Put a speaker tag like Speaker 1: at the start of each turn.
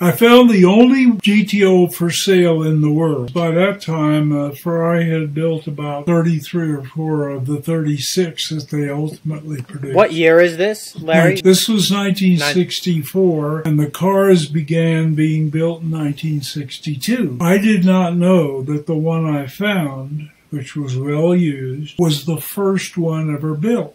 Speaker 1: I found the only GTO for sale in the world. By that time, uh, Ferrari had built about 33 or 4 of the 36 that they ultimately produced.
Speaker 2: What year is this, Larry?
Speaker 1: This was 1964, and the cars began being built in 1962. I did not know that the one I found which was well used, was the first one ever built.